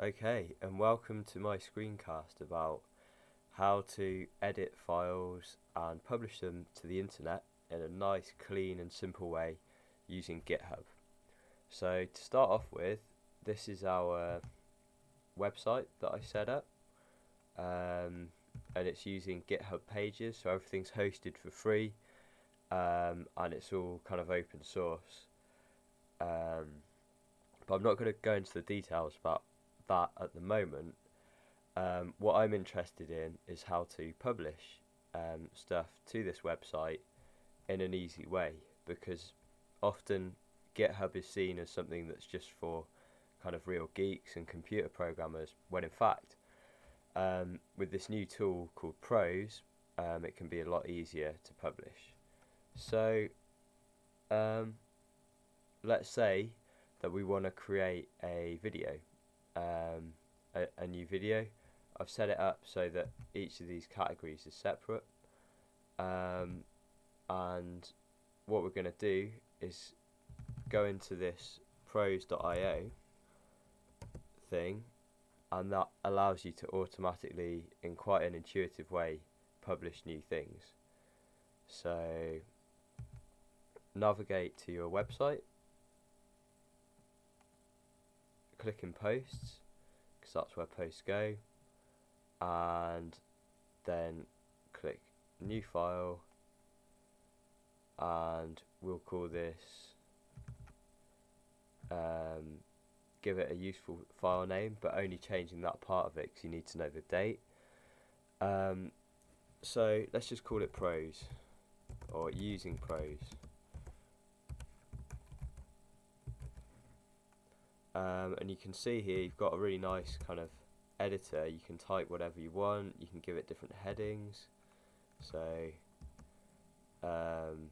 Okay, and welcome to my screencast about how to edit files and publish them to the internet in a nice, clean, and simple way using GitHub. So, to start off with, this is our website that I set up, um, and it's using GitHub pages, so everything's hosted for free, um, and it's all kind of open source. Um, but I'm not going to go into the details about that at the moment. Um, what I'm interested in is how to publish um, stuff to this website in an easy way because often GitHub is seen as something that's just for kind of real geeks and computer programmers when in fact um, with this new tool called Prose um, it can be a lot easier to publish. So um, let's say that we want to create a video, um, a, a new video. I've set it up so that each of these categories is separate. Um, and what we're going to do is go into this Prose.io thing and that allows you to automatically in quite an intuitive way publish new things so navigate to your website click in posts because that's where posts go and then click new file and we'll call this um, give it a useful file name but only changing that part of it because you need to know the date. Um, so let's just call it prose or using prose um, and you can see here you've got a really nice kind of editor. You can type whatever you want. You can give it different headings. So um,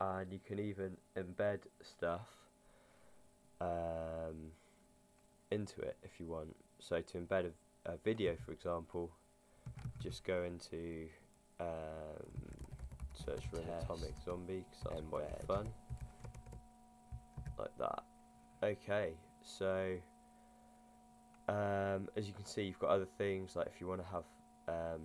and you can even embed stuff um, into it if you want. So to embed a, a video for example just go into um, search for an atomic zombie because that's quite fun. Like that. Okay, so um, as you can see, you've got other things like if you want to have um,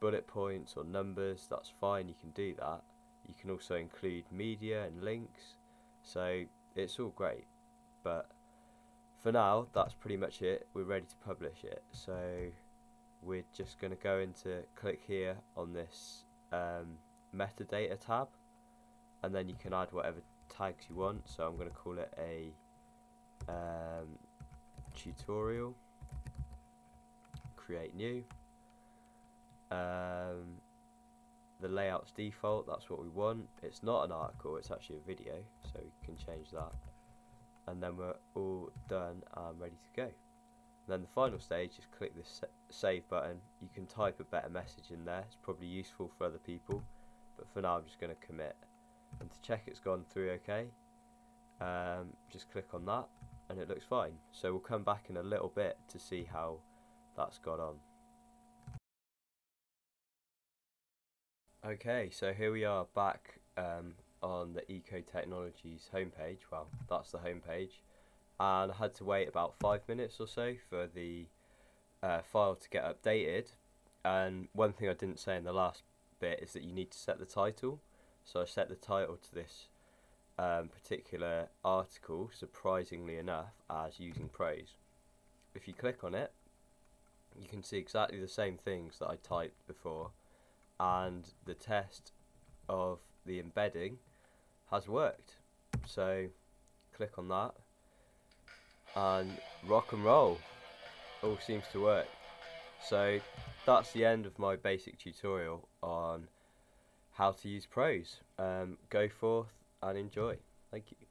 bullet points or numbers, that's fine, you can do that. You can also include media and links, so it's all great. But for now, that's pretty much it. We're ready to publish it. So we're just going to go into click here on this um, metadata tab and then you can add whatever tags you want. So I'm going to call it a um, tutorial create new. Um, the layout's default that's what we want. It's not an article it's actually a video so we can change that. And then we're all done and ready to go then the final stage is click this save button. You can type a better message in there. It's probably useful for other people. But for now I'm just going to commit. And to check it's gone through okay, um, just click on that and it looks fine. So we'll come back in a little bit to see how that's got on. Okay, so here we are back um, on the Eco Technologies homepage. Well, that's the homepage and I had to wait about five minutes or so for the uh, file to get updated. And one thing I didn't say in the last bit is that you need to set the title. So I set the title to this um, particular article, surprisingly enough, as using prose. If you click on it, you can see exactly the same things that I typed before, and the test of the embedding has worked. So click on that and rock and roll all seems to work. So that's the end of my basic tutorial on how to use Prose. um, go forth and enjoy. Thank you